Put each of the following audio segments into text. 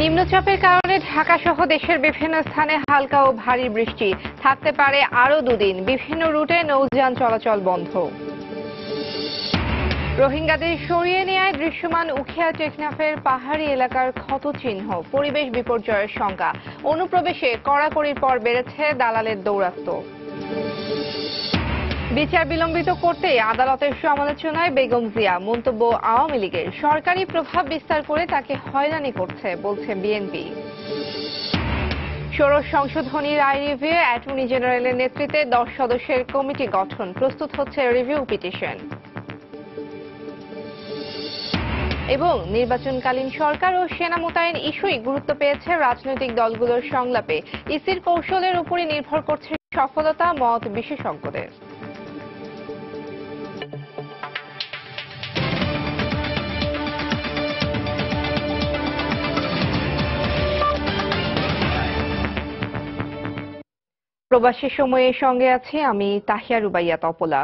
নিম্নচাপের কারণে ঢাকা সহ দেশের বিভিন্ন স্থানে হালকা ও ভারী বৃষ্টি। থাকতে পারে আরও দুদিন। বিভিন্ন রুটে নৌযান চলাচল বন্ধ। রোহিঙ্গাদের সরিয়ে নেয় দৃশ্যমান উখিয়া টেকনাফের পাহাড়ি এলাকার ক্ষতচিহ্ন, পরিবেশ বিপর্যয়ের শঙ্কা অনুপ্রবেশে কড়াকড়ির পর বেড়েছে দালালের দৌরাত্ম্য। বিচার বিলম্বিত করতে আদালতের সমালোচনায় বেগম জিয়া মন্তব্য আওয়ামী লীগের সরকারি প্রভাব বিস্তার করে তাকে হয়রানি করছে, বলছে বিএনপি। ষোড়শ সংশোধনীর আই রিভিউ অ্যাটর্নি জেনারেলের নেতৃত্বে দশ সদস্যের কমিটি গঠন, প্রস্তুত হচ্ছে রিভিউ পিটিশন। এবং নির্বাচনকালীন সরকার ও সেনা মোতায়েন ইস্যুই গুরুত্ব পেয়েছে রাজনৈতিক দলগুলোর সংলাপে। ইসির কৌশলের উপরই নির্ভর করছে সফলতা মত বিশেষজ্ঞদের। প্রবাসী সময়ের সঙ্গে আছি আমি তাহিয়া রুবাইয়া তপলা।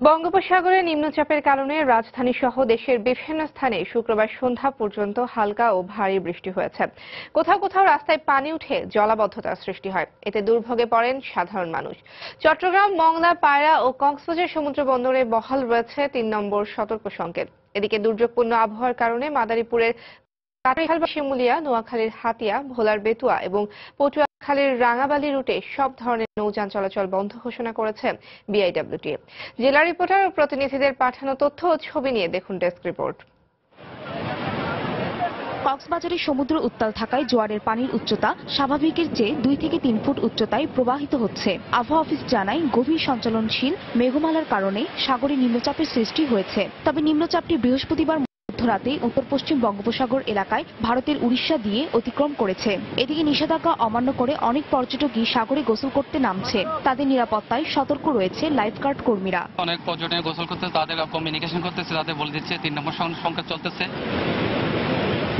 বঙ্গোপসাগরে নিম্নচাপের কারণে রাজধানী সহ দেশের বিভিন্ন স্থানে শুক্রবার সন্ধ্যা পর্যন্ত হালকা ও ভারী বৃষ্টি হয়েছে। কোথাও কোথাও রাস্তায় পানি উঠে জলাবদ্ধতার সৃষ্টি হয়। এতে দুর্ভোগে পড়েন সাধারণ মানুষ। চট্টগ্রাম, মংলা, পায়রা ও কক্সবাজার সমুদ্র বন্দরে বহাল রয়েছে তিন নম্বর সতর্ক সংকেত এদিকে দুর্যোগপূর্ণ আবহাওয়ার কারণে মাদারীপুরের কাটাইখাল বা শিমুলিয়া নোয়াখালীর হাতিয়া, ভোলার বেতুয়া এবং পটুয়াখালীর রাঙাবালি রুটে সব ধরনের নৌযান চলাচল বন্ধ ঘোষণা করেছে বিআইডব্লিউটি জেলা রিপোর্টার ও প্রতিনিধিদের পাঠানো তথ্য ও ছবি নিয়ে দেখুন ডেস্ক রিপোর্ট। কক্সবাজারে সমুদ্র উত্তাল থাকায় জোয়ারের পানির উচ্চতা স্বাভাবিকের চেয়ে দুই থেকে তিন ফুট উচ্চতায় প্রবাহিত হচ্ছে। আবহাওয়া অফিস জানায়, গভীর সঞ্চালনশীল মেঘমালার কারণে সাগরে নিম্নচাপের সৃষ্টি হয়েছে। তবে নিম্নচাপটি বৃহস্পতিবার মধ্যরাতে উত্তর পশ্চিম বঙ্গোপসাগর এলাকায় ভারতের উড়িষ্যা দিয়ে অতিক্রম করেছে। এদিকে নিষেধাজ্ঞা অমান্য করে অনেক পর্যটকই সাগরে গোসল করতে নামছে। তাদের নিরাপত্তায় সতর্ক রয়েছে লাইফগার্ড কর্মীরা। অনেক পর্যটনে গোসল করতেছে তাদের কমিউনিকেশন করতেছে তাদের বলে দিচ্ছে তিন নম্বর সংখ্যা চলতেছে।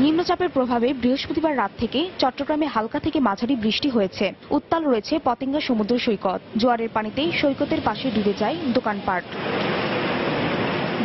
নিম্নচাপের প্রভাবে বৃহস্পতিবার রাত থেকে চট্টগ্রামে হালকা থেকে মাঝারি বৃষ্টি হয়েছে। উত্তাল রয়েছে পতেঙ্গা সমুদ্র সৈকত। জোয়ারের পানিতে সৈকতের পাশে ডুবে যায় দোকানপাট।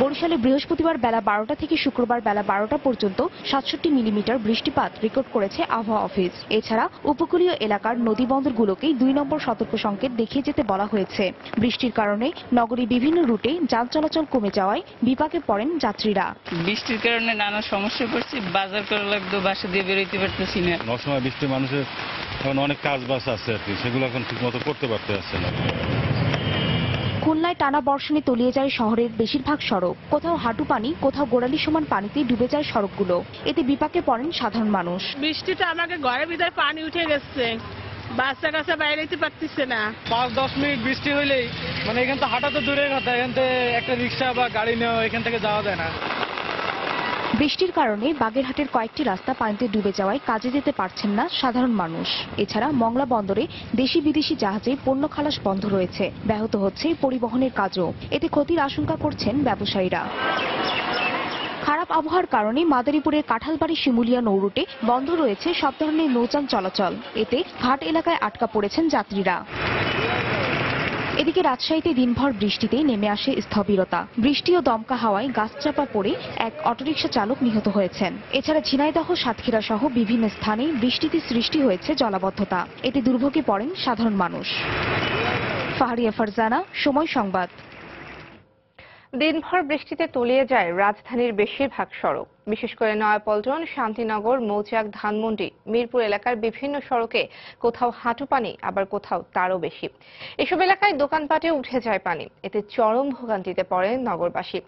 বরিশালে বৃহস্পতিবার বেলা বারোটা থেকে শুক্রবার বেলা বারোটা পর্যন্ত সাতষট্টি মিলিমিটার বৃষ্টিপাত রেকর্ড করেছে আবহাওয়া অফিস। এছাড়া উপকূলীয় এলাকার নদী বন্দরগুলোকেই দুই নম্বর সতর্ক সংকেত দেখিয়ে যেতে বলা হয়েছে। বৃষ্টির কারণে নগরীর বিভিন্ন রুটে যান চলাচল কমে যাওয়ায় বিপাকে পড়েন যাত্রীরা। বৃষ্টির কারণে নানা সমস্যা পড়ছি বাজার করা লাগতো বাসা দিয়ে বেরোইতে পারতেছি না। অসময় বৃষ্টি মানুষের এখন অনেক কাজ বাস আছে আর কি সেগুলো এখন ঠিক মতো করতে পারতে আসছে না। খুলনায় টানা বর্ষণে তলিয়ে যায় শহরের বেশিরভাগ সড়ক। কোথাও হাঁটু পানি কোথাও গোড়ালি সমান পানিতে ডুবে যায় সড়কগুলো। এতে বিপাকে পড়েন সাধারণ মানুষ। বৃষ্টিতে আমাকে ঘরের ভিতরে পানি উঠে গেছে। বাচ্চা কাছে বাইরে যেতে পারতেছে না। পাঁচ দশ মিনিট বৃষ্টি হইলেই মানে এখান থেকে হাঁটা তো দূরের কথা এখান থেকে একটা রিক্সা বা গাড়ি নেওয়া এখান থেকে যাওয়া যায় না। বৃষ্টির কারণে বাগেরহাটের কয়েকটি রাস্তা পানিতে ডুবে যাওয়ায় কাজে যেতে পারছেন না সাধারণ মানুষ। এছাড়া মংলা বন্দরে দেশি বিদেশি জাহাজে পণ্য খালাস বন্ধ রয়েছে। ব্যাহত হচ্ছে পরিবহনের কাজও। এতে ক্ষতির আশঙ্কা করছেন ব্যবসায়ীরা। খারাপ আবহাওয়ার কারণে মাদারীপুরের কাঁঠালবাড়ি শিমুলিয়া নৌরুটে বন্ধ রয়েছে সব ধরনের নৌযান চলাচল। এতে ঘাট এলাকায় আটকা পড়েছেন যাত্রীরা। এদিকে রাজশাহীতে দিনভর বৃষ্টিতে নেমে আসে স্থবিরতা। বৃষ্টি ও দমকা হাওয়ায় গাছ চাপা পড়ে এক অটোরিকশা চালক নিহত হয়েছেন। এছাড়া ঝিনাইদহ, সাতক্ষীরা সহ বিভিন্ন স্থানে বৃষ্টিতে সৃষ্টি হয়েছে জলাবদ্ধতা। এতে দুর্ভোগে পড়েন সাধারণ মানুষ। ফাহারিয়া ফারজানা, সময় সংবাদ। দিনভর বৃষ্টিতে তলিয়ে যায় রাজধানীর বেশিরভাগ সড়ক। বিশেষ করে নয়াপল্টন, শান্তিনগর, মৌচাক, ধানমন্ডি, মিরপুর এলাকার বিভিন্ন সড়কে কোথাও হাঁটু পানি, আবার কোথাও তারও বেশি। এসব এলাকায় দোকানপাটে উঠে যায় পানি। এতে চরম ভোগান্তিতে পড়ে নগরবাসী।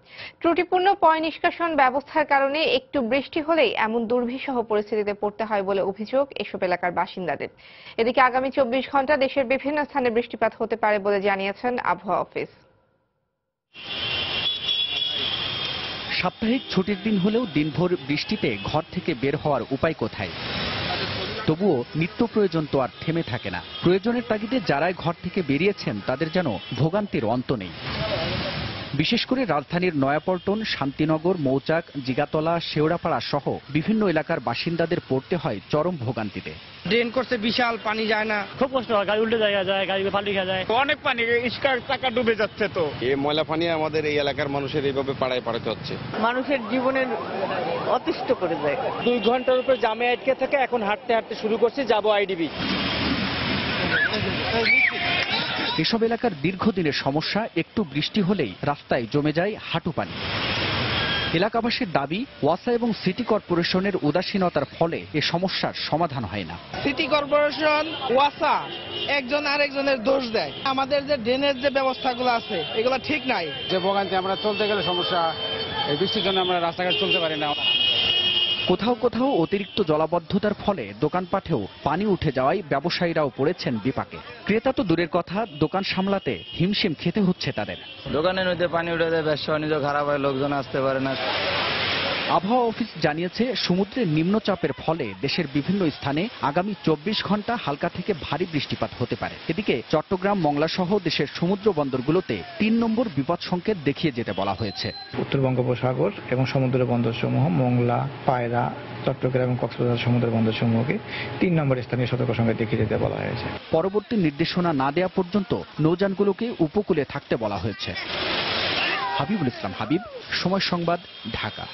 ত্রুটিপূর্ণ পয় নিষ্কাশন ব্যবস্থার কারণে একটু বৃষ্টি হলেই এমন দুর্বিষহ পরিস্থিতিতে পড়তে হয় বলে অভিযোগ এসব এলাকার বাসিন্দাদের। এদিকে আগামী চব্বিশ ঘণ্টা দেশের বিভিন্ন স্থানে বৃষ্টিপাত হতে পারে বলে জানিয়েছেন আবহাওয়া অফিস। সাপ্তাহিক ছুটির দিন হলেও দিনভর বৃষ্টিতে ঘর থেকে বের হওয়ার উপায় কোথায়? তবুও নিত্য প্রয়োজন তো আর থেমে থাকে না। প্রয়োজনের তাগিদে যারাই ঘর থেকে বেরিয়েছেন, তাদের যেন ভোগান্তির অন্ত নেই। বিশেষ করে রাজধানীর নয়াপল্টন শান্তিনগর মৌচাক জিগাতলা শেওড়াপাড়া সহ বিভিন্ন এলাকার বাসিন্দাদের পড়তে হয় চরম ভোগান্তিতে। ড্রেন করছে বিশাল পানি যায় না। খুব কষ্ট হয় গাড়ি উল্টে জায়গা যায় গাড়ি খেয়ে যায়। অনেক পানি ইস্কার চাকা ডুবে যাচ্ছে তো। এই ময়লা পানি আমাদের এই এলাকার মানুষের এইভাবে পাড়ায় পাড়াতে হচ্ছে। মানুষের জীবনের অতিষ্ঠ করে দেয়। দুই ঘণ্টার উপর জামে আটকে থাকে এখন হাঁটতে হাঁটতে শুরু করছি যাব আইডিবি। এসব এলাকার দীর্ঘদিনের সমস্যা একটু বৃষ্টি হলেই রাস্তায় জমে যায় হাঁটু পানি। এলাকাবাসীর দাবি ওয়াসা এবং সিটি কর্পোরেশনের উদাসীনতার ফলে এ সমস্যার সমাধান হয় না। সিটি কর্পোরেশন ওয়াসা একজন আরেকজনের দোষ দেয়। আমাদের যে ড্রেনের যে ব্যবস্থাগুলো আছে এগুলো ঠিক নাই। যে ভোগান্তি আমরা চলতে গেলে সমস্যা এই বৃষ্টির জন্য আমরা রাস্তাঘাট চলতে পারি না। কোথাও কোথাও অতিরিক্ত জলাবদ্ধতার ফলে দোকানপাঠেও পানি উঠে যাওয়ায় ব্যবসায়ীরাও পড়েছেন বিপাকে। ক্রেতা তো দূরের কথা, দোকান সামলাতে হিমশিম খেতে হচ্ছে তাদের। দোকানের মধ্যে পানি উঠে যায়, ব্যবসা বাণিজ্য খারাপ হয়, লোকজন আসতে পারে না। আবহাওয়া অফিস জানিয়েছে সমুদ্রের নিম্নচাপের ফলে দেশের বিভিন্ন স্থানে আগামী চব্বিশ ঘণ্টা হালকা থেকে ভারী বৃষ্টিপাত হতে পারে। এদিকে চট্টগ্রাম মংলা সহ দেশের সমুদ্র বন্দরগুলোতে তিন নম্বর বিপদ সংকেত দেখিয়ে যেতে বলা হয়েছে। উত্তর বঙ্গোপসাগর এবং সমুদ্র বন্দরসমূহ মংলা পায়রা চট্টগ্রাম এবং কক্সবাজার সমুদ্র বন্দরসমূহকে তিন নম্বর স্থানীয় সতর্ক সংকেত দেখিয়ে যেতে বলা হয়েছে। পরবর্তী নির্দেশনা না দেওয়া পর্যন্ত নৌযানগুলোকে উপকূলে থাকতে বলা হয়েছে। হাবিবুল ইসলাম হাবিব সময় সংবাদ ঢাকা।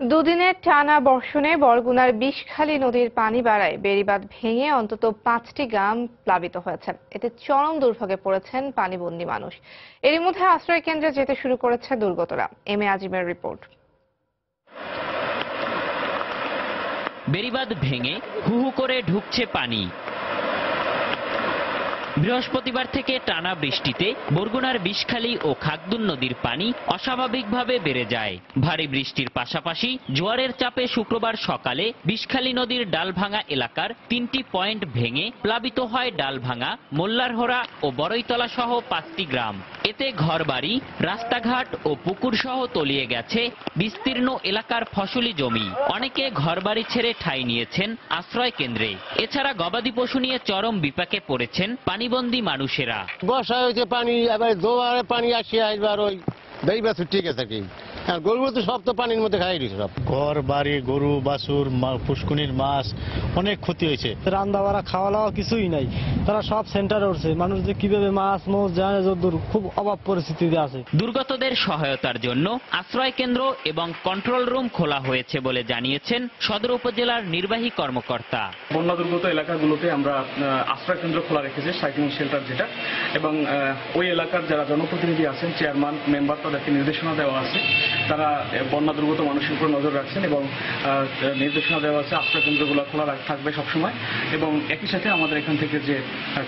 দুদিনের টানা বর্ষণে বরগুনার বিষখালী নদীর পানি বাড়ায় বেড়িবাঁধ ভেঙে অন্তত পাঁচটি গ্রাম প্লাবিত হয়েছে। এতে চরম দুর্ভোগে পড়েছেন পানিবন্দী মানুষ। এরই মধ্যে আশ্রয় কেন্দ্রে যেতে শুরু করেছে দুর্গতরা। M A আজিমের report. বেড়িবাঁধ ভেঙে হু হু করে ঢুকছে পানি। বৃহস্পতিবার থেকে টানা বৃষ্টিতে বরগুনার বিষখালী ও খাগদুন নদীর পানি অস্বাভাবিকভাবে বেড়ে যায়। ভারী বৃষ্টির পাশাপাশি জোয়ারের চাপে শুক্রবার সকালে বিষখালী নদীর ডালভাঙা এলাকার তিনটি পয়েন্ট ভেঙে প্লাবিত হয় ডালভাঙা মোল্লারহোরা ও বড়ইতলা সহ পাঁচটি গ্রাম। এতে ঘরবাড়ি, রাস্তাঘাট ও পুকুর সহ তলিয়ে গেছে বিস্তীর্ণ এলাকার ফসলি জমি। অনেকে ঘরবাড়ি ছেড়ে ঠাই নিয়েছেন আশ্রয় কেন্দ্রে। এছাড়া গবাদি পশু নিয়ে চরম বিপাকে পড়েছেন পানিবন্দী মানুষেরা। বর্ষা হয়েছে পানি, আবার জোয়ারে পানি আসে আসবার ওই বেরিবাস ঠিক আছে কি? আর গরুগুলো তো সব তো পানির মধ্যে খাই দিচ্ছে সব। ঘর বাড়ি গরু বাছুর পুষ্কুনির মাছ অনেক ক্ষতি হয়েছে। রান্না বাড়া খাওয়া দাওয়া কিছুই নাই। তারা সব সেন্টারে উঠছে। মানুষ যে কীভাবে মাছ মোষ জানে যদ্দূর খুব অভাব পরিস্থিতিতে আছে। দুর্গতদের সহায়তার জন্য আশ্রয় কেন্দ্র এবং কন্ট্রোল রুম খোলা হয়েছে বলে জানিয়েছেন সদর উপজেলার নির্বাহী কর্মকর্তা। বন্যা দুর্গত এলাকাগুলোতে আমরা আশ্রয় কেন্দ্র খোলা রেখেছি সাইক্লোন শেল্টার যেটা। এবং ওই এলাকার যারা জনপ্রতিনিধি আছেন চেয়ারম্যান মেম্বার তাদেরকে নির্দেশনা দেওয়া আছে। তারা বন্যা দুর্গত মানুষের উপর নজর রাখছেন এবং নির্দেশনা দেওয়া আছে আশ্রয় কেন্দ্রগুলো খোলা থাকবে সবসময়। এবং একই সাথে আমাদের এখান থেকে যে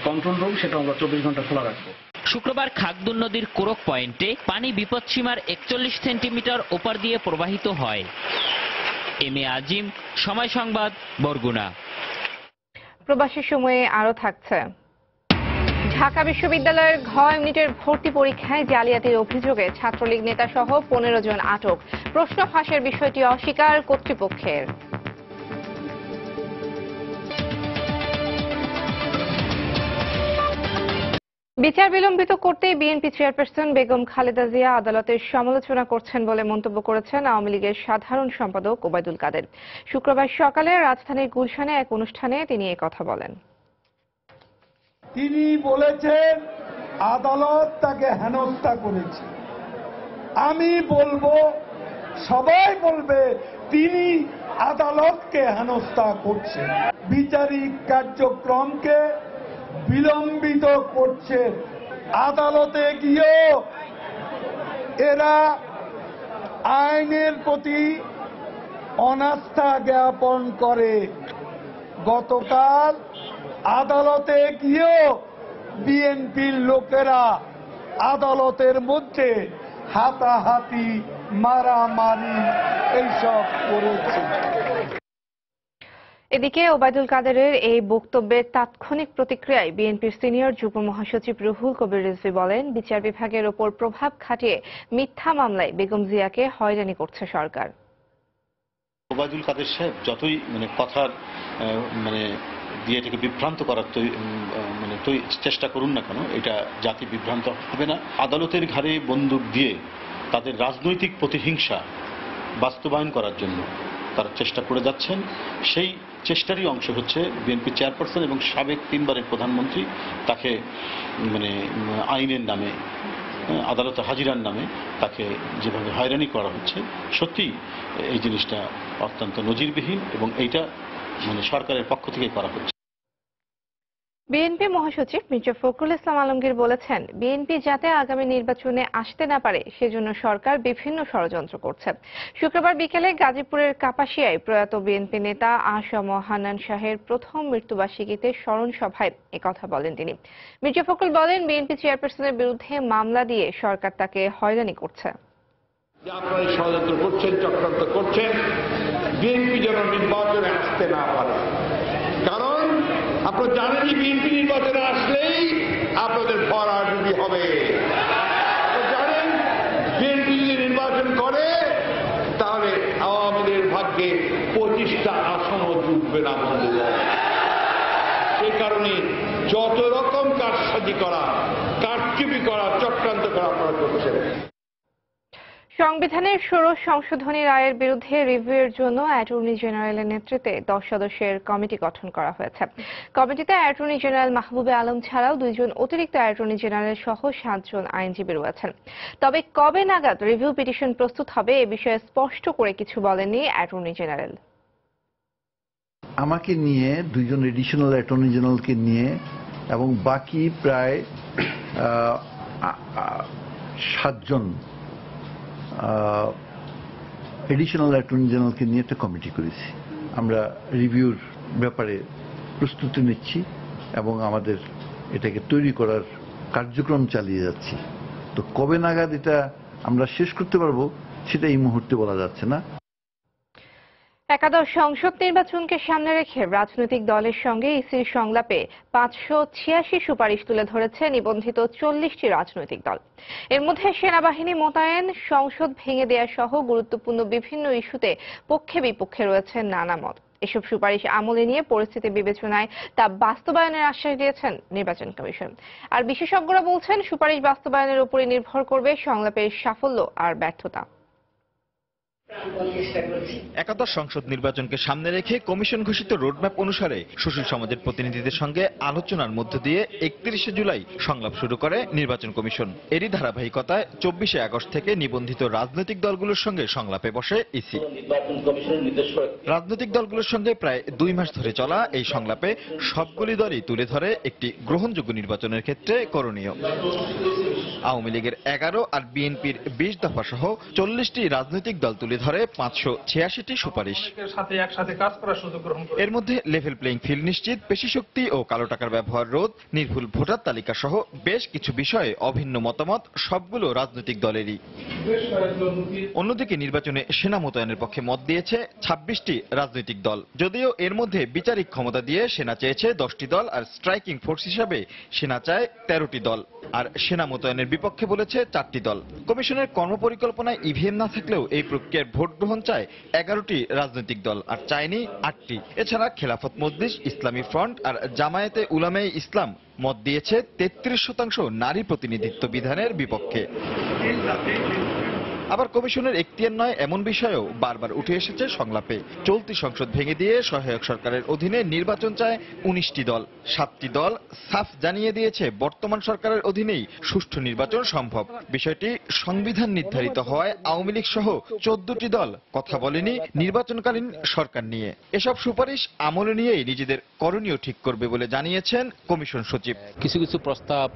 কন্ট্রোল রুম সেটা আমরা চব্বিশ ঘণ্টা খোলা রাখব। শুক্রবার খাগদুন নদীর কোরক পয়েন্টে পানি বিপদসীমার একচল্লিশ সেন্টিমিটার ওপার দিয়ে প্রবাহিত হয়। এম এ আজিম সময় সংবাদ বরগুনা। প্রবাসী সময়ে আরও থাকছে। ঢাকা বিশ্ববিদ্যালয়ের ঘ ইউনিটের ভর্তি পরীক্ষায় জালিয়াতির অভিযোগে ছাত্রলীগ নেতা সহ পনেরো জন আটক। প্রশ্ন ফাঁসের বিষয়টি অস্বীকার কর্তৃপক্ষের। বিচার বিলম্বিত করতেই বিএনপি চেয়ারপারসন বেগম খালেদা জিয়া আদালতের সমালোচনা করছেন বলে মন্তব্য করেছেন আওয়ামী লীগের সাধারণ সম্পাদক ওবায়দুল কাদের। শুক্রবার সকালে রাজধানীর গুলশানে এক অনুষ্ঠানে তিনি কথা বলেন। তিনি বলেছেন, আদালত তাকে হেনস্থা করেছে। আমি বলব, সবাই বলবে, তিনি আদালতকে হেনস্থা করছে। বিচারিক কার্যক্রমকে বিলম্বিত করছে। আদালতে গিয়েও এরা আইনের প্রতি অনাস্থা জ্ঞাপন করে। গতকাল আদালতে গিয়েও বিএনপির লোকেরা আদালতের মধ্যে হাতাহাতি মারামারি এইসব করেছে। এদিকে ওবায়দুল কাদেরের এই বক্তব্যের তাৎক্ষণিক প্রতিক্রিয়ায় বিএনপির সিনিয়র যুগ্ম মহাসচিব রুহুল কবির রিজভী বলেন বিচার বিভাগের ওপর প্রভাব খাটিয়ে মিথ্যা মামলায় বেগম জিয়াকে হয়রানি করছে সরকার। ওবায়দুল কাদের সাহেব যতই মানে কথার মানে দিয়ে এটাকে বিভ্রান্ত করার মানে চেষ্টা করুন না কেন, এটা জাতি বিভ্রান্ত হবে না। আদালতের ঘাড়ে বন্দুক দিয়ে তাদের রাজনৈতিক প্রতিহিংসা বাস্তবায়ন করার জন্য তারা চেষ্টা করে যাচ্ছেন। সেই চেষ্টারই অংশ হচ্ছে বিএনপি চেয়ারপারসন এবং সাবেক তিনবারের প্রধানমন্ত্রী, তাকে মানে আইনের নামে, আদালতে হাজিরার নামে তাকে যেভাবে হয়রানি করা হচ্ছে, সত্যি এই জিনিসটা অত্যন্ত নজিরবিহীন এবং এইটা মানে সরকারের পক্ষ থেকে করা হচ্ছে। বিএনপি মহাসচিব মির্জা ফখরুল ইসলাম আলমগীর বলেছেন, বিএনপি যাতে আগামী নির্বাচনে আসতে না পারে, সেজন্য সরকার বিভিন্ন ষড়যন্ত্র করছে। শুক্রবার বিকেলে গাজীপুরের কাপাসিয়ায় প্রয়াত বিএনপি নেতা আসম হান্নান শাহের প্রথম মৃত্যুবার্ষিকীতে স্মরণ সভায় একথা বলেন তিনি। মির্জা ফখরুল বলেন, বিএনপি চেয়ারপারসনের বিরুদ্ধে মামলা দিয়ে সরকার তাকে হয়রানি করছে। ষড়যন্ত্র করছেন, চক্রান্ত করছেন, বিএনপি যেন নির্বাচনে আসতে না পারে। আপনারা জানেনই বিএনপি নির্বাচনে আসলেই আপনাদের ভরাডুবি হবে। জানেন, বিএনপি যদি নির্বাচন করে, তাহলে আওয়ামী লীগের ভাগ্যে পঁচিশটা আসনও জুটবে না বন্ধুগণ সেই কারণে যত রকম কারসাজি করা, কারচুপি করা, চক্রান্ত করা আপনারা করছেন। সংবিধানের ষোড়শ সংশোধনী রায়ের বিরুদ্ধে রিভিউয়ের জন্য অ্যাটর্নি জেনারেলের নেতৃত্বে দশ সদস্যের কমিটি গঠন করা হয়েছে। কমিটিতে অ্যাটর্নি জেনারেল মাহবুবে আলম ছাড়াও দুইজন অতিরিক্ত অ্যাটর্নি জেনারেল সহ সাতজন আইনজীবী রয়েছেন। তবে কবে নাগাদ রিভিউ পিটিশন প্রস্তুত হবে এ বিষয়ে স্পষ্ট করে কিছু বলেননি অ্যাটর্নি জেনারেল। আমাকে নিয়ে দুইজন এডিশনাল অ্যাটর্নি জেনারেলকে নিয়ে এবং বাকি প্রায় সাতজন এডিশনাল অ্যাটর্নি জেনারেলকে নিয়ে একটা কমিটি করেছি। আমরা রিভিউর ব্যাপারে প্রস্তুতি নিচ্ছি এবং আমাদের এটাকে তৈরি করার কার্যক্রম চালিয়ে যাচ্ছি। তো কবে নাগাদ এটা আমরা শেষ করতে পারব, সেটা এই মুহূর্তে বলা যাচ্ছে না। একাদশ সংসদ নির্বাচনকে সামনে রেখে রাজনৈতিক দলের সঙ্গে ইসির সংলাপে পাঁচশো ছিয়াশি সুপারিশ তুলে ধরেছে নিবন্ধিত চল্লিশটি রাজনৈতিক দল। এর মধ্যে সেনাবাহিনী মোতায়েন, সংসদ ভেঙে দেয়া সহ গুরুত্বপূর্ণ বিভিন্ন ইস্যুতে পক্ষে বিপক্ষে রয়েছে নানা মত। এসব সুপারিশ আমলে নিয়ে পরিস্থিতি বিবেচনায় তা বাস্তবায়নের আশ্বাস দিয়েছেন নির্বাচন কমিশন। আর বিশেষজ্ঞরা বলছেন, সুপারিশ বাস্তবায়নের উপরই নির্ভর করবে সংলাপের সাফল্য আর ব্যর্থতা। একাদশ সংসদ নির্বাচনকে সামনে রেখে কমিশন ঘোষিত রোডম্যাপ অনুসারে সুশীল সমাজের প্রতিনিধিদের সঙ্গে আলোচনার মধ্য দিয়ে একত্রিশে জুলাই সংলাপ শুরু করে নির্বাচন কমিশন। এরই ধারাবাহিকতায় চব্বিশে আগস্ট থেকে নিবন্ধিত রাজনৈতিক দলগুলোর সঙ্গে সংলাপে বসে ইসি। রাজনৈতিক দলগুলোর সঙ্গে প্রায় দুই মাস ধরে চলা এই সংলাপে সবগুলি দলই তুলে ধরে একটি গ্রহণযোগ্য নির্বাচনের ক্ষেত্রে করণীয়। আওয়ামী লীগের এগারো আর বিএনপির বিশ দফা সহ চল্লিশটি রাজনৈতিক দল তুলে ধরে পাঁচশো ছিয়াশিটি সুপারিশ। এর মধ্যে লেভেল প্লেইং ফিল্ড নিশ্চিত পেশি শক্তি ও কালো টাকার ব্যবহার রোধ নির্ভুল ভোটার তালিকা সহ বেশ কিছু বিষয়ে অভিন্ন মতামত সবগুলো রাজনৈতিক দলেরই। অন্যদিকে নির্বাচনে সেনা মোতায়েনের পক্ষে মত দিয়েছে ছাব্বিশটি রাজনৈতিক দল। যদিও এর মধ্যে বিচারিক ক্ষমতা দিয়ে সেনা চেয়েছে দশটি দল আর স্ট্রাইকিং ফোর্স হিসাবে সেনা চায় তেরোটি দল। আর সেনা মোতায়েনের বিপক্ষে বলেছে চারটি দল। কমিশনের কর্মপরিকল্পনায় ইভিএম না থাকলেও এই প্রক্রিয়ার ভোট গ্রহণ চায় এগারোটি রাজনৈতিক দল আর চায়নি আটটি। এছাড়া খেলাফত মজলিস, ইসলামী ফ্রন্ট আর জামায়াতে উলামে ইসলাম মত দিয়েছে তেত্রিশ শতাংশ নারী প্রতিনিধিত্ব বিধানের বিপক্ষে। আবার কমিশনের এখতিয়ার নয়, এমন বিষয়েও বারবার উঠে এসেছে সংলাপে। চলতি সংসদ ভেঙে দিয়ে সহায়ক সরকারের অধীনে নির্বাচন চায় উনিশটি দল। সাতটি দল সাফ জানিয়ে দিয়েছে, বর্তমান সরকারের অধীনেই সুষ্ঠু নির্বাচন সম্ভব। বিষয়টি সংবিধান নির্ধারিত হওয়ায় আওয়ামী লীগ সহ চোদ্দটি দল কথা বলেনি নির্বাচনকালীন সরকার নিয়ে। এসব সুপারিশ আমলে নিয়েই নিজেদের করণীয় ঠিক করবে বলে জানিয়েছেন কমিশন সচিব। কিছু কিছু প্রস্তাব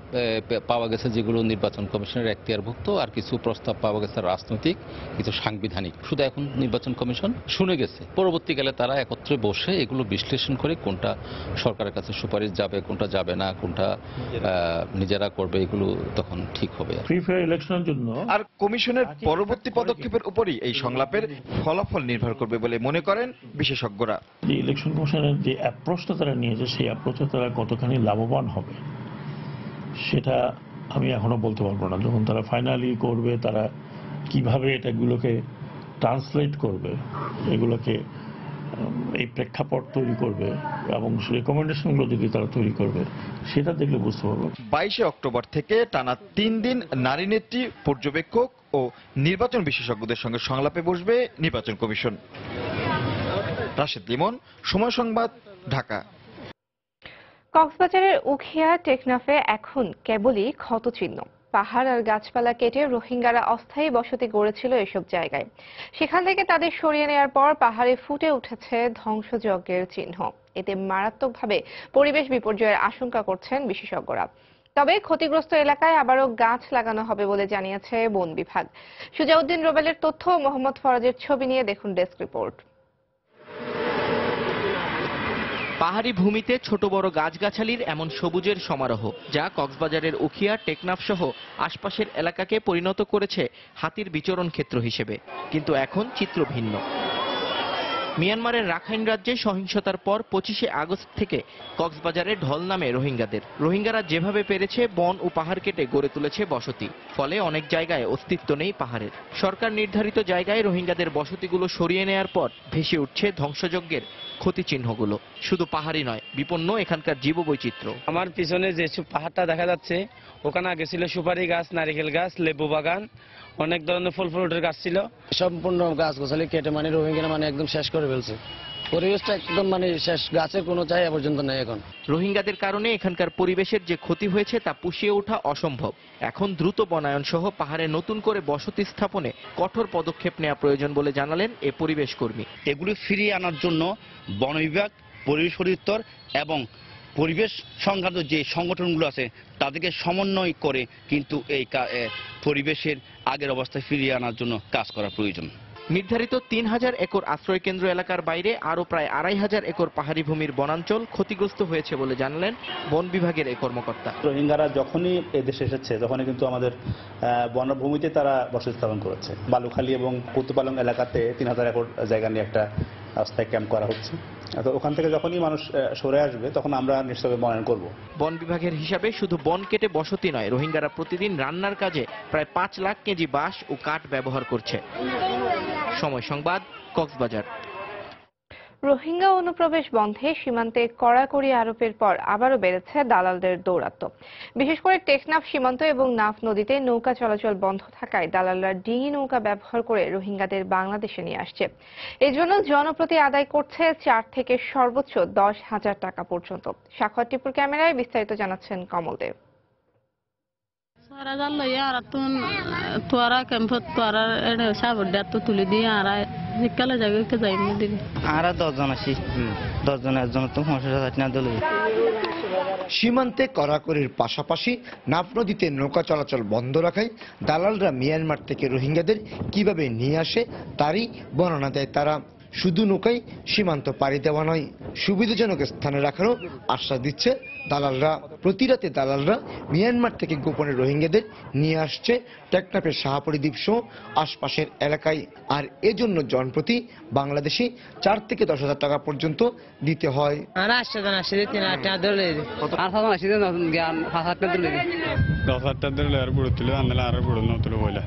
পাওয়া গেছে যেগুলো নির্বাচন কমিশনের এখতিয়ারভুক্ত, আর কিছু প্রস্তাব পাওয়া গেছে রাজনৈতিক কিছু সাংবিধানিক। শুধু এখন নির্বাচন কমিশন শুনে গেছে। পরবর্তীকালে তারা একত্রে বসে এগুলো বিশ্লেষণ করে কোনটা সরকারের কাছে সুপারিশ যাবে কোনটা যাবে না কোনটা নিজেরা। করবে এগুলো তখন ঠিক হবে। ইলেকশনের জন্য আর কমিশনের পরবর্তী পদক্ষেপের উপরই এই সংলাপের ফলাফল নির্ভর করবে বলে মনে করেন বিশেষজ্ঞরা। যে ইলেকশন কমিশনের যে অ্যাপ্রোচটা তারা নিয়েছে সেই অ্যাপ্রোচে তারা কতখানি লাভবান হবে সেটা আমি এখনও বলতে পারব না। যখন তারা ফাইনালি করবে তারা কীভাবে এটাগুলোকে ট্রান্সলেট করবে এগুলোকে এই প্রেক্ষাপট তৈরি করবে এবং রেকমেন্ডেশনগুলো যদি তারা তৈরি করবে সেটা দেখলে বুঝতে পারব। বাইশে অক্টোবর থেকে টানা তিন দিন নারী নেত্রী পর্যবেক্ষক ও নির্বাচন বিশেষজ্ঞদের সঙ্গে সংলাপে বসবে নির্বাচন কমিশন। রাশেদ লিমন সময় সংবাদ ঢাকা। কক্সবাজারের উখিয়া টেকনাফে এখন কেবলই ক্ষত ক্ষতচিহ্ন। পাহাড় আর গাছপালা কেটে রোহিঙ্গারা অস্থায়ী বসতি গড়েছিল এসব জায়গায়। সেখান থেকে তাদের সরিয়ে নেওয়ার পর পাহাড়ে ফুটে উঠেছে ধ্বংসযজ্ঞের চিহ্ন। এতে মারাত্মকভাবে পরিবেশ বিপর্যয়ের আশঙ্কা করছেন বিশেষজ্ঞরা। তবে ক্ষতিগ্রস্ত এলাকায় আবারও গাছ লাগানো হবে বলে জানিয়েছে বন বিভাগ। সুজাউদ্দিন রোবেলের তথ্য, মোহাম্মদ ফরাজের ছবি নিয়ে দেখুন ডেস্ক রিপোর্ট। পাহাড়ি ভূমিতে ছোট বড় গাছগাছালির এমন সবুজের সমারোহ, যা কক্সবাজারের উখিয়া, টেকনাফ সহ আশপাশের এলাকাকে পরিণত করেছে হাতির বিচরণ ক্ষেত্র হিসেবে। কিন্তু এখন চিত্র ভিন্ন। মিয়ানমারের রাখাইন রাজ্যে সহিংসতার পর পঁচিশে আগস্ট থেকে কক্সবাজারে ঢল নামে রোহিঙ্গাদের। রোহিঙ্গারা যেভাবে পেরেছে, বন ও পাহাড় কেটে গড়ে তুলেছে বসতি। ফলে অনেক জায়গায় অস্তিত্ব নেই পাহাড়ের। সরকার নির্ধারিত জায়গায় রোহিঙ্গাদের বসতিগুলো সরিয়ে নেয়ার পর ভেসে উঠছে ধ্বংসযজ্ঞের ক্ষতি চিহ্নগুলো শুধু পাহাড়ই নয়, বিপন্ন এখানকার জীববৈচিত্র্য। আমার পিছনে যে পাহাড়টা দেখা যাচ্ছে, ওখানে আগে ছিল সুপারি গাছ, নারিকেল গাছ, লেবু বাগান অনেক ধরনের ফল ফ্রুটের গাছ ছিল। সম্পূর্ণ গাছ গোছালি কেটে মানে রোহিঙ্গা মানে একদম শেষ করে ফেলছে। পরিবেশটা একদম মানে শেষ গাছের কোনো চাই পর্যন্ত নেই এখন। রোহিঙ্গাদের কারণে এখানকার পরিবেশের যে ক্ষতি হয়েছে তা পুষিয়ে ওঠা অসম্ভব। এখন দ্রুত বনায়ন সহ পাহাড়ে নতুন করে বসতি স্থাপনে কঠোর পদক্ষেপ নেওয়া প্রয়োজন বলে জানালেন এ পরিবেশ কর্মী। এগুলি ফিরিয়ে আনার জন্য বন বিভাগ পরিবেশ অধিদপ্তর এবং পরিবেশ সংক্রান্ত যে সংগঠনগুলো আছে তাদেরকে সমন্বয় করে কিন্তু এই পরিবেশের আগের অবস্থায় ফিরিয়ে আনার জন্য কাজ করা প্রয়োজন। নির্ধারিত তিন হাজার একর আশ্রয় কেন্দ্র এলাকার বাইরে আরও প্রায় আড়াই হাজার একর পাহাড়ি ভূমির বনাঞ্চল ক্ষতিগ্রস্ত হয়েছে বলে জানালেন বন বিভাগের এই কর্মকর্তা। রোহিঙ্গারা যখনই এদেশে এসেছে তখনই কিন্তু আমাদের আহ, বনভূমিতে তারা বসতি স্থাপন করেছে। বালুখালী এবং কুতুপালং এলাকাতে তিন হাজার একর জায়গা নিয়ে একটা অস্থায়ী ক্যাম্প করা হচ্ছে। তো ওখান থেকে যখনই মানুষ সরে আসবে, তখন আমরা নিশ্চয়ই মনোনয়ন করব। বন বিভাগের হিসাবে শুধু বন কেটে বসতি নয়, রোহিঙ্গারা প্রতিদিন রান্নার কাজে প্রায় পাঁচ লাখ কেজি বাঁশ ও কাঠ ব্যবহার করছে। সময় সংবাদ, কক্সবাজার। রোহিঙ্গা অনুপ্রবেশ বন্ধে সীমান্তে কড়াকড়ি আরোপের পর আবারও বেড়েছে দালালদের দৌরাত্ম্য। বিশেষ করে টেকনাফ সীমান্ত এবং নাফ নদীতে নৌকা চলাচল বন্ধ থাকায় দালালরা ডিঙি নৌকা ব্যবহার করে রোহিঙ্গাদের বাংলাদেশে নিয়ে আসছে। এই জন্য জনপ্রতি আদায় করছে চার থেকে সর্বোচ্চ দশ হাজার টাকা পর্যন্ত। সাক্ষর টিপুর ক্যামেরায় বিস্তারিত জানাচ্ছেন কমল দেব। তোরা জাল লইয়া তুন তোরা তো তুলে দিয়ে আর যাই দিবি আর দশজন দশজন একজন তো পঞ্চাশ হাজার টাকা দিলে। সীমান্তে কড়াকড়ির পাশাপাশি নাফ নদীতে নৌকা চলাচল বন্ধ রাখায় দালালরা মিয়ানমার থেকে রোহিঙ্গাদের কীভাবে নিয়ে আসে তারই বর্ণনা দেয় তারা। শুধু নৌকায় সীমান্ত পাড়ি দেওয়া নয় সুবিধাজনক স্থানে রাখারও আশ্বাস দিচ্ছে দালালরা। প্রতি রাতে দালালরা মিয়ানমার থেকে গোপনে রোহিঙ্গাদের নিয়ে আসছে টেকনাফের শাহপুরি দ্বীপ সহ আশপাশের এলাকায়। আর এজন্য জনপ্রতি বাংলাদেশি চার থেকে দশ হাজার টাকা পর্যন্ত দিতে হয়। দশ হাজার টাকা দিলে আর বুড়ো তুলে আনলে আর বুড়ো ন তুলে বইলা।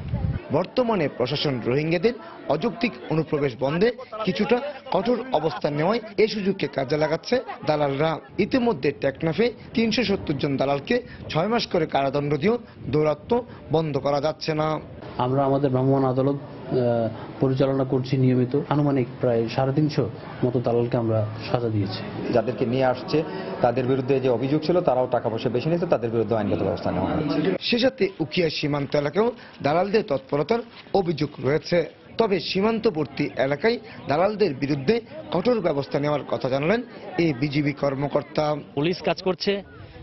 বর্তমানে প্রশাসন রোহিঙ্গাদের অযৌক্তিক অনুপ্রবেশ বন্ধে কিছুটা কঠোর অবস্থান নেওয়ায় এই সুযোগকে কাজে লাগাচ্ছে দালালরা। ইতিমধ্যে টেকনাফে তিনশো সত্তর জন দালালকে ছয় মাস করে কারাদণ্ড দিয়েও দৌরাত্ম বন্ধ করা যাচ্ছে না। আমরা আমাদের ভ্রাম্যমাণ আদালত পরিচালনা করছি নিয়মিত। আনুমানিক প্রায় সাড়ে তিনশো মতো দালালকে আমরা সাজা দিয়েছি। যাদেরকে নিয়ে আসছে তাদের বিরুদ্ধে যে অভিযোগ ছিল তারাও টাকা পয়সা বেশি নিয়েছে তাদের বিরুদ্ধে আইনগত ব্যবস্থা নেওয়া হয়েছে। সে সাথে উকিয়া সীমান্ত এলাকায়ও দালালদের তৎপরতার অভিযোগ রয়েছে। তবে সীমান্তবর্তী এলাকায় দালালদের বিরুদ্ধে কঠোর ব্যবস্থা নেওয়ার কথা জানালেন এই বিজিবি কর্মকর্তা। পুলিশ কাজ করছে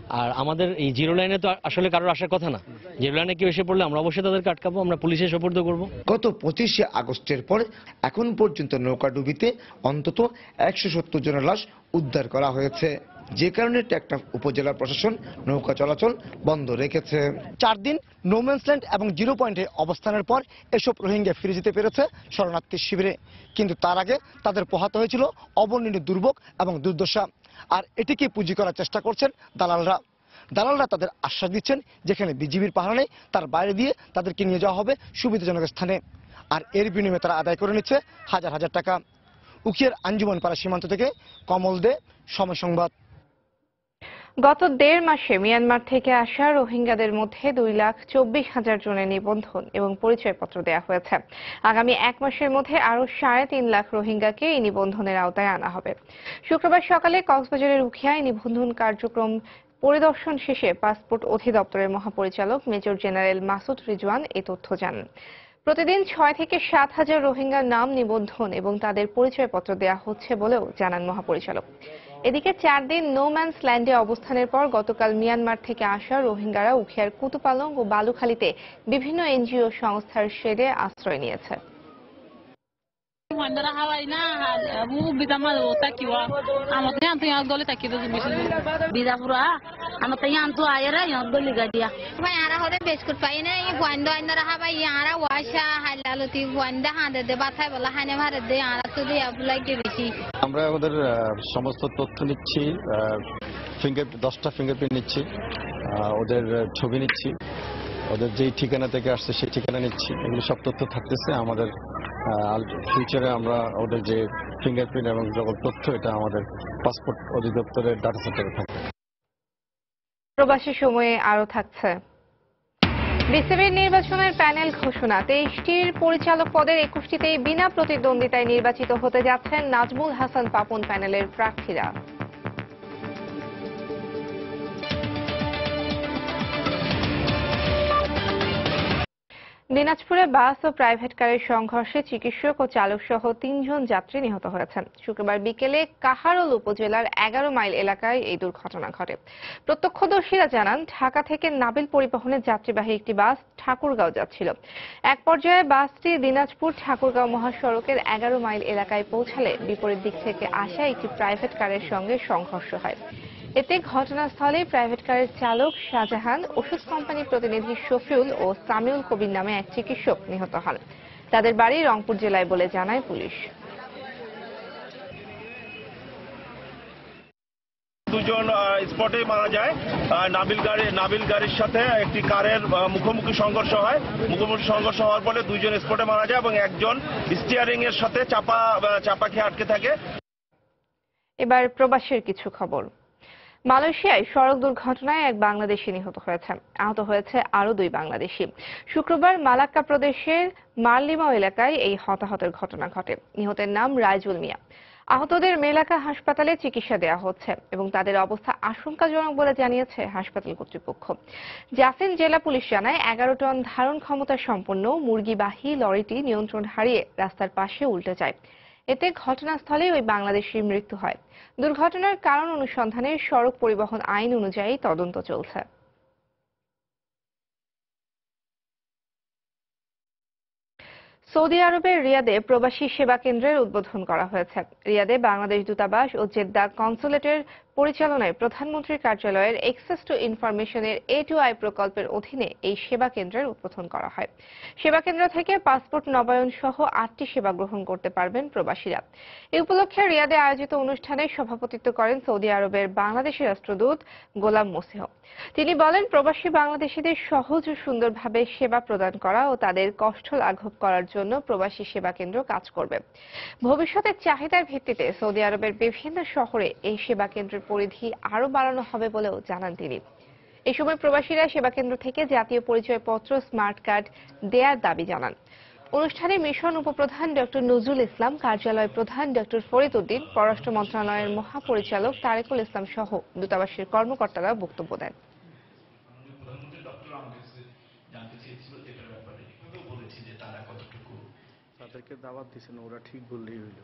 আর আমাদের এই জিরো লাইনে তো আসলে কারোর আসার কথা না। জিরো লাইনে কেউ এসে পড়লে আমরা অবশ্যই তাদেরকে আটকাবো আমরা পুলিশে সোপর্দ করব। গত পঁচিশে আগস্টের পর এখন পর্যন্ত নৌকাডুবিতে অন্তত একশো সত্তর জনের লাশ উদ্ধার করা হয়েছে। যে কারণে টেকনাফ উপজেলা প্রশাসন নৌকা চলাচল বন্ধ রেখেছে। চার দিন নোম্যান্সল্যান্ড এবং জিরো পয়েন্টে অবস্থানের পর এসব রোহিঙ্গা ফিরে যেতে পেরেছে শরণার্থী শিবিরে। কিন্তু তার আগে তাদের পোহাতে হয়েছিল অবর্ণনীয় দুর্ভোগ এবং দুর্দশা। আর এটিকে পুঁজি করার চেষ্টা করছেন দালালরা। দালালরা তাদের আশ্বাস দিচ্ছেন যেখানে বিজিবির পাহারা নেই, তার বাইরে দিয়ে তাদেরকে নিয়ে যাওয়া হবে সুবিধাজনক স্থানে। আর এর বিনিময়ে তারা আদায় করে নিচ্ছে হাজার হাজার টাকা। উখিয়ার আঞ্জুমান পাড়া সীমান্ত থেকে কমল দে, সময় সংবাদ। গত দেড় মাসে মিয়ানমার থেকে আসা রোহিঙ্গাদের মধ্যে দুই লাখ চব্বিশ হাজার জনের নিবন্ধন এবং পরিচয়পত্র দেওয়া হয়েছে। আগামী এক মাসের মধ্যে আরও সাড়ে তিন লাখ রোহিঙ্গাকে এই নিবন্ধনের আওতায় আনা হবে। শুক্রবার সকালে কক্সবাজারের উখিয়ায় নিবন্ধন কার্যক্রম পরিদর্শন শেষে পাসপোর্ট অধিদপ্তরের মহাপরিচালক মেজর জেনারেল মাসুদ রিজওয়ান এ তথ্য জানান। প্রতিদিন ছয় থেকে সাত হাজার রোহিঙ্গার নাম নিবন্ধন এবং তাদের পরিচয়পত্র দেওয়া হচ্ছে বলেও জানান মহাপরিচালক। এদিকে চার দিন নোম্যান্স ল্যান্ডে অবস্থানের পর গতকাল মিয়ানমার থেকে আসা রোহিঙ্গারা উখিয়ার কুতুপালং ও বালুখালীতে বিভিন্ন এনজিও সংস্থার শেডে আশ্রয় নিয়েছে। Mandara hawai na mu bida ma o takiwa ama te antu ya dole takido bisu bida pura ama ayara ya dole gadia Vai ara hode biskut pai na i gwanda indara ha ara washa halalu ti gwanda hande de bathai bala hane mare de ara tu de abulai ke bishi আমরা ওদের সমস্ত তথ্য নিচ্ছি finger দশটা fingerprint নিচ্ছি ওদের ছবি নিচ্ছি ওদের যেই ঠিকানা থেকে আসছে সেই ঠিকানা নিচ্ছি এগুলো সব তথ্য থাকতেছে আমাদের ফিউচারে আমরা ওদের যে ফিঙ্গারপ্রিন্ট এবং সকল তথ্য, এটা আমাদের পাসপোর্ট অধিদপ্তরের ডাটা সেন্টারে থাকবে প্রবাসী সময়ে আরও থাকছে। বিসিবির নির্বাচনের প্যানেল ঘোষণা। তেইশটির পরিচালক পদের একুশটিতেই বিনা প্রতিদ্বন্দ্বিতায় নির্বাচিত হতে যাচ্ছেন নাজমুল হাসান পাপন প্যানেলের প্রার্থীরা। দিনাজপুরে বাস ও প্রাইভেট কারের সংঘর্ষে চিকিৎসক ও চালক সহ তিনজন যাত্রী নিহত হয়েছেন। শুক্রবার বিকেলে কাহারোল উপজেলার এগারো মাইল এলাকায় এই দুর্ঘটনা ঘটে। প্রত্যক্ষদর্শীরা জানান, ঢাকা থেকে নাবিল পরিবহনের যাত্রীবাহী একটি বাস ঠাকুরগাঁও যাচ্ছিল। এক পর্যায়ে বাসটি দিনাজপুর ঠাকুরগাঁও মহাসড়কের এগারো মাইল এলাকায় পৌঁছালে বিপরীত দিক থেকে আসা একটি প্রাইভেট কারের সঙ্গে সংঘর্ষ হয়। এতে ঘটনাস্থলে প্রাইভেট কারের চালক শাহজাহান ওষুধ কোম্পানির প্রতিনিধি শফিউল ও সামিউল কবির নামে এক চিকিৎসক নিহত হন। তাদের বাড়ি রংপুর জেলায় বলে জানায় পুলিশ। দুজন স্পটে মারা যায়। নাবিল গাড়ি নাবিল গাড়ির সাথে একটি কারের মুখোমুখি সংঘর্ষ হয়। মুখোমুখি সংঘর্ষ হওয়ার ফলে দুইজন স্পটে মারা যায় এবং একজন স্টিয়ারিং এর সাথে চাপা চাপা খেয়ে আটকে থাকে। এবার প্রবাসের কিছু খবর। মালয়েশিয়ায় সড়ক দুর্ঘটনায় এক বাংলাদেশি নিহত হয়েছে। আহত হয়েছে আরও দুই বাংলাদেশি। শুক্রবার মালাক্কা প্রদেশের মারলিমাও এলাকায় এই হতাহতের ঘটনা ঘটে। নিহতের নাম রাইজুল মিয়া। আহতদের মেলাকা হাসপাতালে চিকিৎসা দেওয়া হচ্ছে এবং তাদের অবস্থা আশঙ্কাজনক বলে জানিয়েছে হাসপাতাল কর্তৃপক্ষ। জাসিন জেলা পুলিশ জানায়, এগারো টন ধারণ ক্ষমতা সম্পন্ন মুরগিবাহী লরিটি নিয়ন্ত্রণ হারিয়ে রাস্তার পাশে উল্টে যায়। এতে ঘটনাস্থলে ওই বাংলাদেশির মৃত্যু হয়। দুর্ঘটনার কারণ অনুসন্ধানে সড়ক পরিবহন আইন অনুযায়ী তদন্ত চলছে। সৌদি আরবের রিয়াদে প্রবাসী সেবা কেন্দ্রের উদ্বোধন করা হয়েছে। রিয়াদে বাংলাদেশ দূতাবাস ও জেদ্দা কনসুলেটের পরিচালনায় প্রধানমন্ত্রীর কার্যালয়ের এক্সেস টু ইনফরমেশনের এ টু আই প্রকল্পের অধীনে এই সেবা কেন্দ্রের উদ্বোধন করা হয়। সেবা কেন্দ্র থেকে পাসপোর্ট নবায়ন সহ আটটি সেবা গ্রহণ করতে পারবেন প্রবাসীরা। এই উপলক্ষে রিয়াদে আয়োজিত অনুষ্ঠানে সভাপতিত্ব করেন সৌদি আরবের বাংলাদেশের রাষ্ট্রদূত গোলাম মোসেহ। তিনি বলেন, প্রবাসী বাংলাদেশিদের সহজ ও সুন্দরভাবে সেবা প্রদান করা ও তাদের কষ্ট লাঘব করার জন্য প্রবাসী সেবা কেন্দ্র কাজ করবে। ভবিষ্যতের চাহিদার ভিত্তিতে সৌদি আরবের বিভিন্ন শহরে এই সেবা কেন্দ্রের পরিধি আরও বাড়ানো হবে বলেও জানান তিনি। এই সময় প্রবাসীরা সেবা কেন্দ্র থেকে জাতীয় পরিচয়পত্র, স্মার্ট কার্ড দেয়ার দাবি জানান। অনুষ্ঠানে মিশন উপপ্রধান ডক্টর নজরুল ইসলাম, কার্যালয় প্রধান ডক্টর ফরিদ উদ্দিন, পররাষ্ট্র মন্ত্রণালয়ের মহাপরিচালক তারেকুল ইসলাম সহ দূতাবাসের কর্মকর্তারা বক্তব্য দেন। তাদেরকে দাওয়াত দিচ্ছেন ওরা ঠিক বললেই হইল।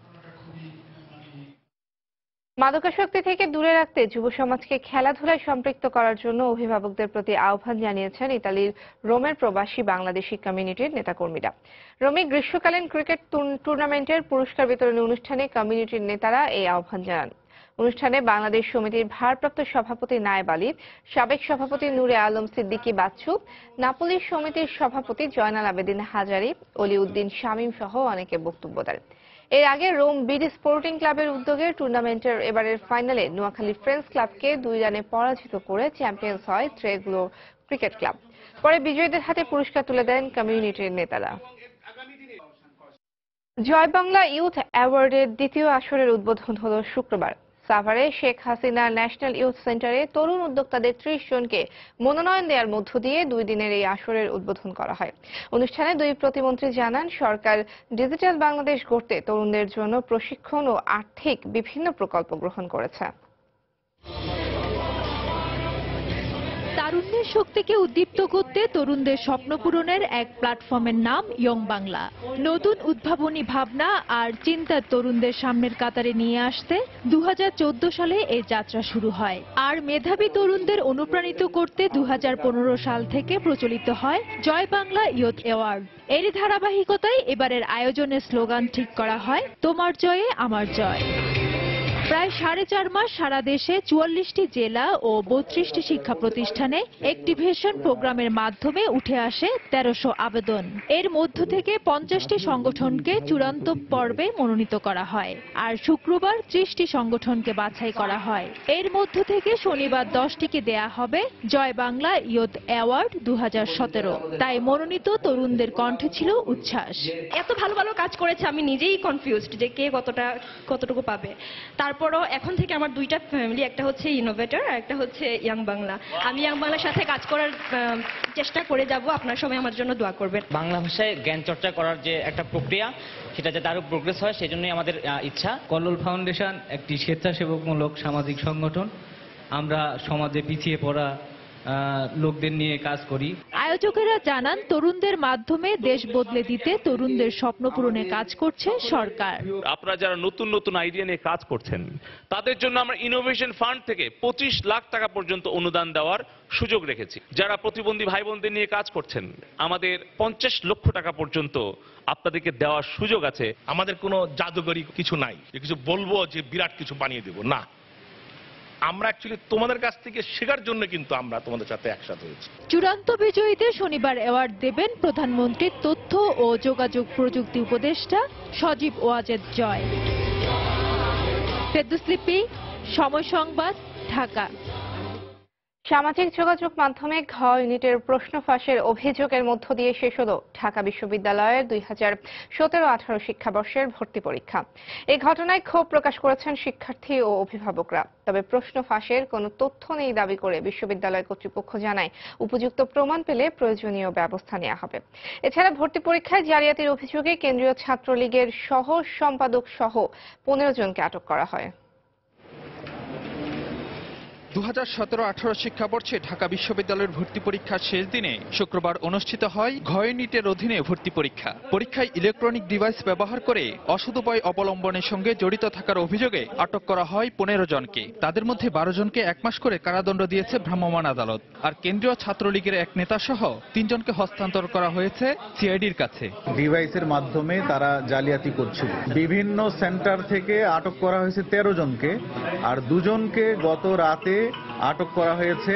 মাদকাসক্তি থেকে দূরে রাখতে যুব সমাজকে খেলাধুলায় সম্পৃক্ত করার জন্য অভিভাবকদের প্রতি আহ্বান জানিয়েছেন ইতালির রোমের প্রবাসী বাংলাদেশি কমিউনিটির নেতাকর্মীরা। রোমে গ্রীষ্মকালীন ক্রিকেট টুর্ন- টুর্নামেন্টের পুরস্কার বিতরণী অনুষ্ঠানে কমিউনিটির নেতারা এই আহ্বান জানান। অনুষ্ঠানে বাংলাদেশ সমিতির ভারপ্রাপ্ত সভাপতি নায়েব আলী, সাবেক সভাপতি নূরে আলম সিদ্দিকী বাচ্চু নাপোলি সমিতির সভাপতি জয়নাল আবেদিন হাজারি, অলিউদ্দিন শামীম সহ অনেকে বক্তব্য দেন। এর আগে রোম বিড স্পোর্টিং ক্লাবের উদ্যোগে টুর্নামেন্টের এবারের ফাইনালে নোয়াখালী ফ্রেন্স ক্লাবকে দুই রানে পরাজিত করে চ্যাম্পিয়ন্স হয় ট্রেগুলো ক্রিকেট ক্লাব। পরে বিজয়ীদের হাতে পুরস্কার তুলে দেন কমিউনিটির নেতারা। জয় বাংলা ইউথ অ্যাওয়ার্ডের দ্বিতীয় আসরের উদ্বোধন হল শুক্রবার। সাভারে শেখ হাসিনা ন্যাশনাল ইউথ সেন্টারে তরুণ উদ্যোক্তাদের ত্রিশ জনকে মনোনয়ন দেওয়ার মধ্য দিয়ে দুই দিনের এই আসরের উদ্বোধন করা হয়। অনুষ্ঠানে দুই প্রতিমন্ত্রী জানান, সরকার ডিজিটাল বাংলাদেশ গড়তে তরুণদের জন্য প্রশিক্ষণ ও আর্থিক বিভিন্ন প্রকল্প গ্রহণ করেছে। তারুণ্যের শক্তিকে উদ্দীপ্ত করতে তরুণদের স্বপ্ন পূরণের এক প্ল্যাটফর্মের নাম ইয়ং বাংলা। নতুন উদ্ভাবনী ভাবনা আর চিন্তার তরুণদের সামনের কাতারে নিয়ে আসতে দু হাজার চোদ্দ সালে এই যাত্রা শুরু হয়। আর মেধাবী তরুণদের অনুপ্রাণিত করতে দু হাজার পনেরো সাল থেকে প্রচলিত হয় জয় বাংলা ইয়ুথ অ্যাওয়ার্ড। এরই ধারাবাহিকতায় এবারের আয়োজনের স্লোগান ঠিক করা হয়, তোমার জয়ে আমার জয়। প্রায় সাড়ে চার মাস সারা দেশে চুয়াল্লিশটি জেলা ও বত্রিশটি শিক্ষা প্রতিষ্ঠানে অ্যাক্টিভেশন প্রোগ্রামের মাধ্যমে উঠে আসে তেরোশো আবেদন। এর মধ্য থেকে পঞ্চাশটি সংগঠনকে চূড়ান্ত পর্বে মনোনীত করা হয় আর শুক্রবার ত্রিশটি সংগঠনকে বাছাই করা হয়। এর মধ্য থেকে শনিবার দশটিকে দেয়া হবে জয় বাংলা ইয়ুথ অ্যাওয়ার্ড দু হাজার সতেরো। তাই মনোনীত তরুণদের কণ্ঠে ছিল উচ্ছ্বাস। এত ভালো ভালো কাজ করেছে, আমি নিজেই কনফিউজড যে কে কতটা, কতটুকু পাবে। তারপরও এখন থেকে আমার দুইটা ফ্যামিলি একটা হচ্ছে ইনোভেটর আর একটা হচ্ছে ইয়াং বাংলা আমি ইয়াং বাংলার সাথে কাজ করার চেষ্টা করে যাব। আপনার সবাই আমার জন্য দোয়া করবেন। বাংলা ভাষায় জ্ঞান চর্চা করার যে একটা প্রক্রিয়া সেটা যাতে আরও প্রোগ্রেস হয় সেজন্যই আমাদের ইচ্ছা। কল্লোল ফাউন্ডেশন একটি স্বেচ্ছাসেবকমূলক সামাজিক সংগঠন। আমরা সমাজে পিছিয়ে পড়া লোকদের নিয়ে কাজ করি। আয়োজকেরা জানান তরুণদের মাধ্যমে দেশ বদলে দিতে তরুণদের স্বপ্ন পূরণে কাজ করছে সরকার। আপনারা যারা নতুন নতুন আইডিয়া নিয়ে কাজ করছেন তাদের জন্য আমরা ইনোভেশন ফান্ড থেকে পঁচিশ লাখ টাকা পর্যন্ত অনুদান দেওয়ার সুযোগ রেখেছি। যারা প্রতিবন্ধী ভাই বোনদের নিয়ে কাজ করছেন আমাদের পঞ্চাশ লক্ষ টাকা পর্যন্ত আপনাদেরকে দেওয়ার সুযোগ আছে। আমাদের কোনো জাদুকরি কিছু নাই। কিছু বলব যে বিরাট কিছু বানিয়ে দেব। না। আমরা অ্যাকচুয়ালি তোমাদের কাছ থেকে শেখার জন্য কিন্তু আমরা তোমাদের সাথে একসাথে হয়েছি। চূড়ান্ত বিজয়ীদের শনিবার অ্যাওয়ার্ড দেবেন প্রধানমন্ত্রীর তথ্য ও যোগাযোগ প্রযুক্তি উপদেষ্টা সজীব ওয়াজেদ জয়। ফেদুসলিপি সময় সংবাদ, ঢাকা। সামাজিক যোগাযোগ মাধ্যমে ঘ ইউনিটের প্রশ্ন ফাঁসের অভিযোগের মধ্য দিয়ে শেষ হল ঢাকা বিশ্ববিদ্যালয়ের দুই হাজার সতেরো আঠারো শিক্ষাবর্ষের ভর্তি পরীক্ষা। এই ঘটনায় ক্ষোভ প্রকাশ করেছেন শিক্ষার্থী ও অভিভাবকরা। তবে প্রশ্ন ফাঁসের কোনো তথ্য নেই দাবি করে বিশ্ববিদ্যালয় কর্তৃপক্ষ জানায়, উপযুক্ত প্রমাণ পেলে প্রয়োজনীয় ব্যবস্থা নেওয়া হবে। এছাড়া ভর্তি পরীক্ষায় জালিয়াতির অভিযোগে কেন্দ্রীয় ছাত্রলীগের সহ সম্পাদক সহ পনেরো জনকে আটক করা হয়। দু হাজার সতেরো আঠারো শিক্ষাবর্ষে ঢাকা বিশ্ববিদ্যালয়ের ভর্তি পরীক্ষার শেষ দিনে শুক্রবার অনুষ্ঠিত হয় ঘ ইউনিটের অধীনে ভর্তি পরীক্ষা। পরীক্ষায় ইলেকট্রনিক ডিভাইস ব্যবহার করে অসদুপায় অবলম্বনের সঙ্গে জড়িত থাকার অভিযোগে আটক করা হয় পনেরো জনকে। তাদের মধ্যে বারো জনকে এক মাস করে কারাদণ্ড দিয়েছে ভ্রাম্যমাণ আদালত। আর কেন্দ্রীয় ছাত্রলীগের এক নেতা সহ তিনজনকে হস্তান্তর করা হয়েছে সিআইডির কাছে। ডিভাইসের মাধ্যমে তারা জালিয়াতি করছিল। বিভিন্ন সেন্টার থেকে আটক করা হয়েছে তেরো জনকে। আর দুজনকে গত রাতে আটক করা হয়েছে।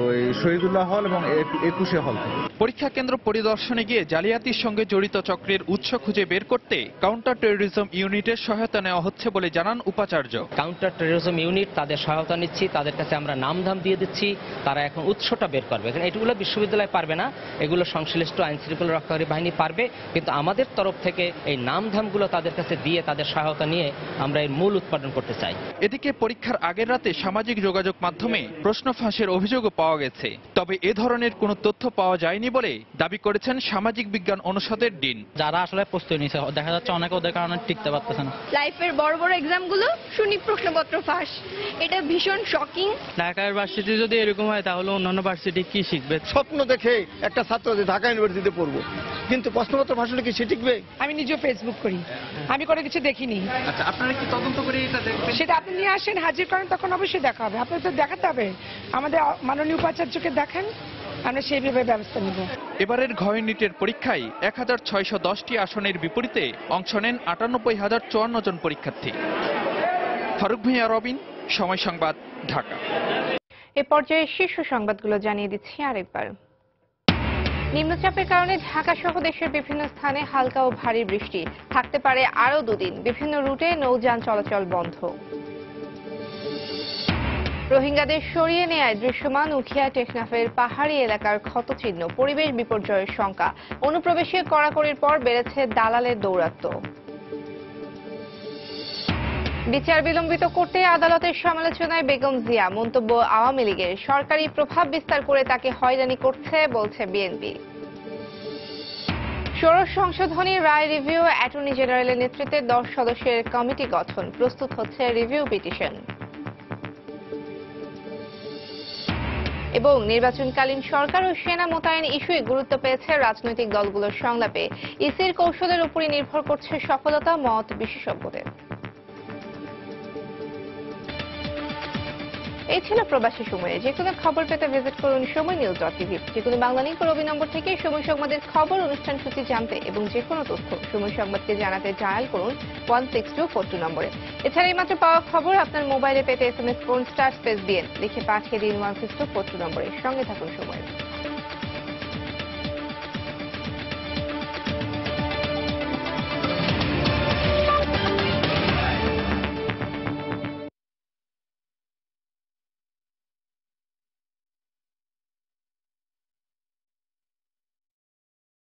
ওই শহীদুল্লাহ হল এবং একুশে হল। পরীক্ষা কেন্দ্র পরিদর্শনে গিয়ে জালিয়াতির সঙ্গে জড়িত চক্রের উৎস খুঁজে বের করতে কাউন্টার টেরোরিজম ইউনিটের সহায়তা নেওয়া হচ্ছে বলে জানান উপাচার্য। কাউন্টার টেরোরিজম ইউনিট তাদের সহায়তা নিচ্ছি তাদের কাছে আমরা নাম ধাম দিয়ে দিচ্ছি তারা এখন উৎসটা বের করবে। কারণ এগুলো বিশ্ববিদ্যালয় পারবে না এগুলো সংশ্লিষ্ট আইন শৃঙ্খলা রক্ষাকারী বাহিনী পারবে কিন্তু আমাদের তরফ থেকে এই নাম ধামগুলো তাদের কাছে দিয়ে তাদের সহায়তা নিয়ে আমরা এর মূল উৎপাদন করতে চাই। এদিকে পরীক্ষার আগের রাতে সামাজিক যোগাযোগ মাধ্যমে প্রশ্ন ফাঁসের অভিযোগও পাওয়া গেছে। তবে এ ধরনের কোনো তথ্য পাওয়া যায়নি বলে দাবি করেছেন সামাজিক বিজ্ঞান অনুষদের ডিন। যারা আসলে প্রস্তুতি নিয়েছে দেখা যাচ্ছে অনেকে ওদের কারণে টিকতে পারতেছে না। লাইফের বড় বড় এক্সামগুলো শুনি প্রশ্নপত্র ফাঁস। এটা ভীষণ শকিং ঢাকা ভার্সিটি যদি এরকম হয় তাহলে অন্যান্য ভার্সিটি কি শিখবে? স্বপ্ন দেখে একটা ছাত্র যে ঢাকা ইউনিভার্সিটিতে পড়ব। কিন্তু প্রশ্নপত্র ভাষণে কি সে টিকবে? আমি নিজেও ফেসবুক করি। আমি কোনো কিছু দেখিনি। আচ্ছা আপনারা কি তদন্ত করে এটা দেখবেন? সেটা আপনি নিয়ে আসেন হাজির করেন তখন অবশ্যই দেখা হবে। আপনার তো দেখাতে হবে। আমাদের মাননীয় উপাচার্যকে দেখান আমরা সেইভাবে ব্যবস্থা নিব। এবারের ঘ ইউনিটের পরীক্ষায় এক হাজার ছয়শো দশটি আসনের বিপরীতে অংশ নেন আটানব্বই হাজার চুয়ান্ন জন পরীক্ষার্থী। ফারুক ভূঁইয়া রবিন সময় সংবাদ ঢাকা। এ পর্যায়ে শীর্ষ সংবাদগুলো জানিয়ে দিচ্ছি আরেকবার। নিম্নচাপের কারণে ঢাকা সহ দেশের বিভিন্ন স্থানে হালকা ও ভারী বৃষ্টি। থাকতে পারে আরও দুদিন। বিভিন্ন রুটে নৌযান চলাচল বন্ধ। রোহিঙ্গাদের সরিয়ে নেয়ায় দৃশ্যমান উখিয়া টেকনাফের পাহাড়ি এলাকার ক্ষতচিহ্ন, পরিবেশ বিপর্যয়ের শঙ্কা অনুপ্রবেশে কড়াকড়ির পর বেড়েছে দালালের দৌরাত্ম্য। বিচার বিলম্বিত করতে আদালতের সমালোচনায় বেগম জিয়া, মন্তব্য আওয়ামী লীগের সরকারি প্রভাব বিস্তার করে তাকে হয়রানি করছে, বলছে বিএনপি। ষোড়শ সংশোধনী রায় রিভিউ, অ্যাটর্নি জেনারেলের নেতৃত্বে দশ সদস্যের কমিটি গঠন, প্রস্তুত হচ্ছে রিভিউ পিটিশন। এবং নির্বাচনকালীন সরকার ও সেনা মোতায়েন ইস্যুই গুরুত্ব পেয়েছে রাজনৈতিক দলগুলোর সংলাপে। ইসির কৌশলের উপরই নির্ভর করছে সফলতা মত বিশেষজ্ঞদের। এই ছিল প্রবাসী সময়ে। যে কোনো খবর পেতে ভিজিট করুন সময় নিউজ ডট টিভি যে কোনো বাংলা ও রবি নম্বর থেকে সময় সংবাদের খবর, অনুষ্ঠান সূচি জানতে এবং যে কোনো তথ্য সময় সংবাদকে জানাতে ডায়াল করুন one six two four two নম্বরে। এছাড়া এই মাত্র পাওয়া খবর আপনার মোবাইলে পেতে S M S phone star space B লিখে পাঠিয়ে দিন one six two four two নম্বরে। সঙ্গে থাকুন সময়।